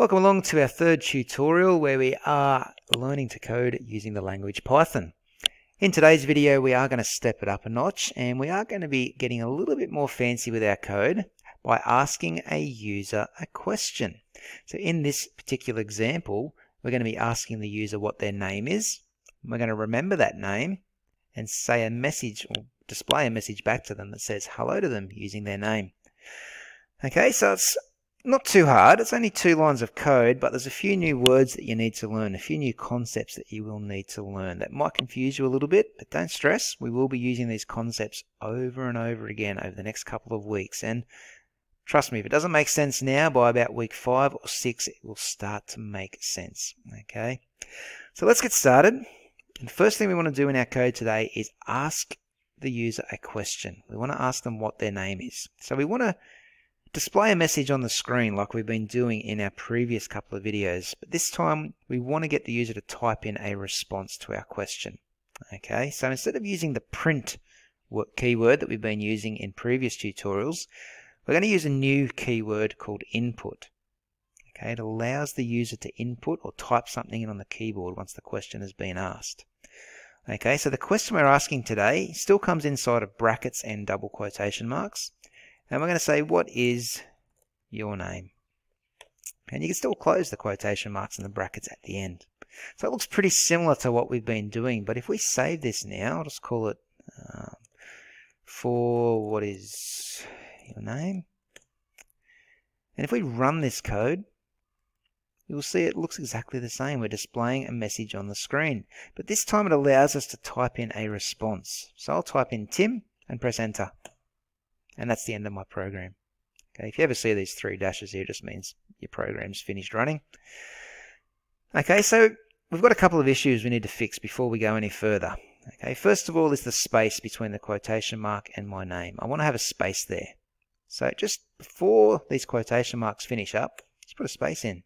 Welcome along to our third tutorial where we are learning to code using the language Python. In today's video we are going to step it up a notch and we are going to be getting a little bit more fancy with our code by asking a user a question. So in this particular example we're going to be asking the user what their name is. We're going to remember that name and say a message or display a message back to them that says hello to them using their name. Okay, so it's not too hard. It's only two lines of code, but there's a few new words that you need to learn, a few new concepts that you will need to learn. That might confuse you a little bit, but don't stress. We will be using these concepts over and over again over the next couple of weeks. And trust me, if it doesn't make sense now, by about week five or six, it will start to make sense. Okay, so let's get started. And the first thing we want to do in our code today is ask the user a question. We want to ask them what their name is. So we want to display a message on the screen like we've been doing in our previous couple of videos, but this time we want to get the user to type in a response to our question. Okay, so instead of using the print keyword that we've been using in previous tutorials, we're going to use a new keyword called input. Okay, it allows the user to input or type something in on the keyboard once the question has been asked. Okay, so the question we're asking today still comes inside of brackets and double quotation marks. And we're going to say, what is your name? And you can still close the quotation marks and the brackets at the end. So it looks pretty similar to what we've been doing. But if we save this now, I'll just call it um, for what is your name. And if we run this code, you will see it looks exactly the same. We're displaying a message on the screen. But this time it allows us to type in a response. So I'll type in Tim and press enter and that's the end of my program. Okay, if you ever see these three dashes here, it just means your program's finished running. Okay, so we've got a couple of issues we need to fix before we go any further. Okay, first of all is the space between the quotation mark and my name. I want to have a space there. So just before these quotation marks finish up, just put a space in.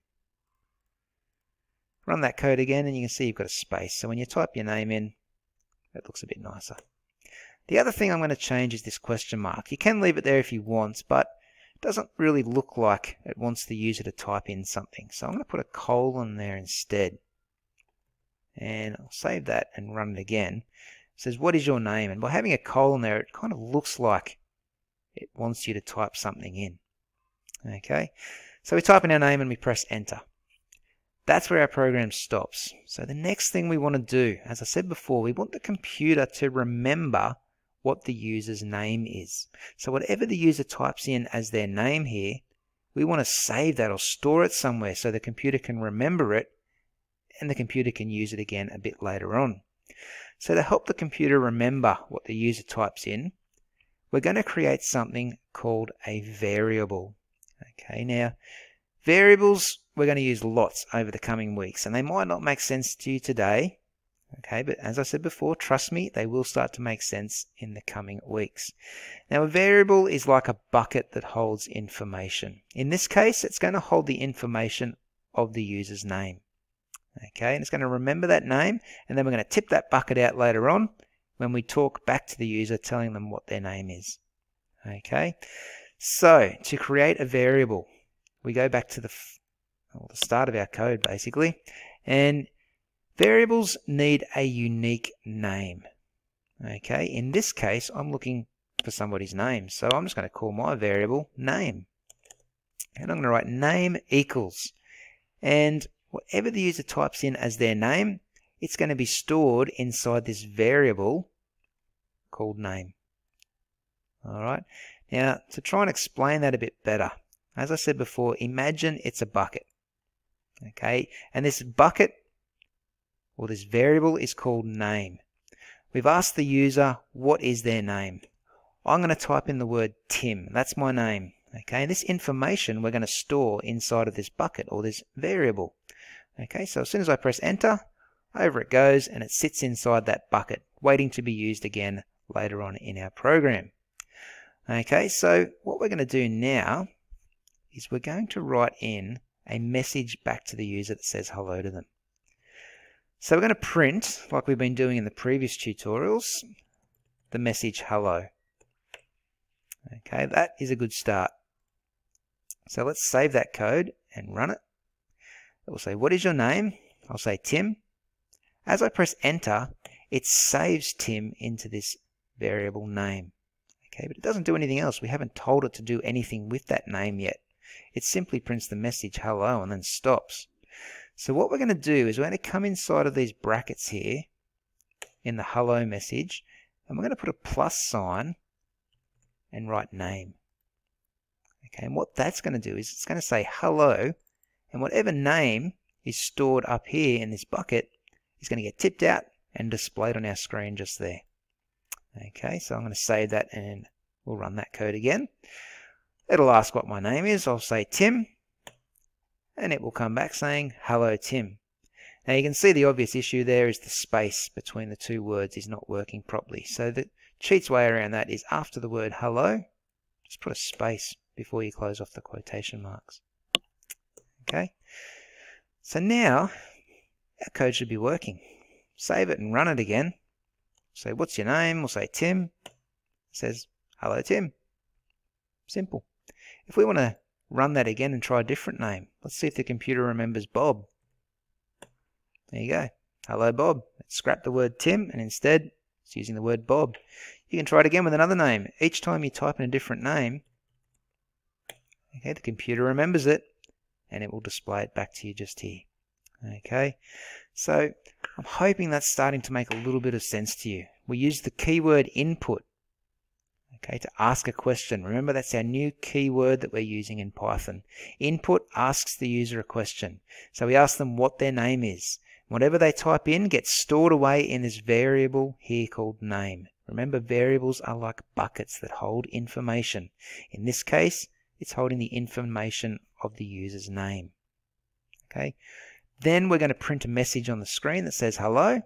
Run that code again and you can see you've got a space. So when you type your name in, it looks a bit nicer. The other thing I'm going to change is this question mark. You can leave it there if you want, but it doesn't really look like it wants the user to type in something. So I'm going to put a colon there instead. And I'll save that and run it again. It says, what is your name? And by having a colon there, it kind of looks like it wants you to type something in. Okay, so we type in our name and we press enter. That's where our program stops. So the next thing we want to do, as I said before, we want the computer to remember what the user's name is. So whatever the user types in as their name here, we want to save that or store it somewhere so the computer can remember it and the computer can use it again a bit later on. So to help the computer remember what the user types in, we're going to create something called a variable. Okay, now variables we're going to use lots over the coming weeks and they might not make sense to you today, Okay, but as I said before, trust me, they will start to make sense in the coming weeks. Now, a variable is like a bucket that holds information. In this case, it's going to hold the information of the user's name. Okay, and it's going to remember that name, and then we're going to tip that bucket out later on when we talk back to the user telling them what their name is. Okay, so to create a variable, we go back to the, well, the start of our code basically, and Variables need a unique name. Okay, in this case, I'm looking for somebody's name. So I'm just going to call my variable name. And I'm going to write name equals. And whatever the user types in as their name, it's going to be stored inside this variable called name. Alright, now to try and explain that a bit better, as I said before, imagine it's a bucket. Okay, and this bucket well, this variable is called name. We've asked the user what is their name. I'm going to type in the word Tim. That's my name. Okay, this information we're going to store inside of this bucket or this variable. Okay, so as soon as I press enter, over it goes and it sits inside that bucket, waiting to be used again later on in our program. Okay, so what we're going to do now is we're going to write in a message back to the user that says hello to them. So we're going to print, like we've been doing in the previous tutorials, the message hello. Okay, that is a good start. So let's save that code and run it. It will say, what is your name? I'll say Tim. As I press enter, it saves Tim into this variable name. Okay, but it doesn't do anything else. We haven't told it to do anything with that name yet. It simply prints the message hello and then stops. So what we're going to do is we're going to come inside of these brackets here in the hello message and we're going to put a plus sign and write name. Okay, and what that's going to do is it's going to say hello and whatever name is stored up here in this bucket is going to get tipped out and displayed on our screen just there. Okay, so I'm going to save that and we'll run that code again. It'll ask what my name is. I'll say Tim and it will come back saying hello Tim. Now you can see the obvious issue there is the space between the two words is not working properly. So the cheat's way around that is after the word hello, just put a space before you close off the quotation marks. Okay, so now our code should be working. Save it and run it again. Say, what's your name? We'll say Tim. It says, hello Tim. Simple. If we want to run that again and try a different name, let's see if the computer remembers Bob. There you go. Hello Bob. Let's scrap the word Tim and instead it's using the word Bob. You can try it again with another name. Each time you type in a different name, okay, the computer remembers it and it will display it back to you just here. Okay, so I'm hoping that's starting to make a little bit of sense to you. We use the keyword input okay, to ask a question. Remember, that's our new keyword that we're using in Python. Input asks the user a question. So we ask them what their name is. Whatever they type in gets stored away in this variable here called name. Remember, variables are like buckets that hold information. In this case, it's holding the information of the user's name. Okay. Then we're going to print a message on the screen that says hello,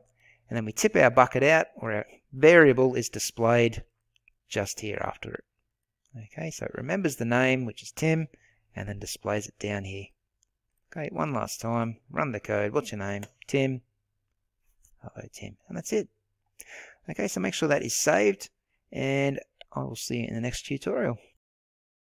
and then we tip our bucket out, or our variable is displayed just here after it. Okay, so it remembers the name, which is Tim, and then displays it down here. Okay, one last time, run the code. What's your name? Tim. Hello, Tim. And that's it. Okay, so make sure that is saved, and I will see you in the next tutorial.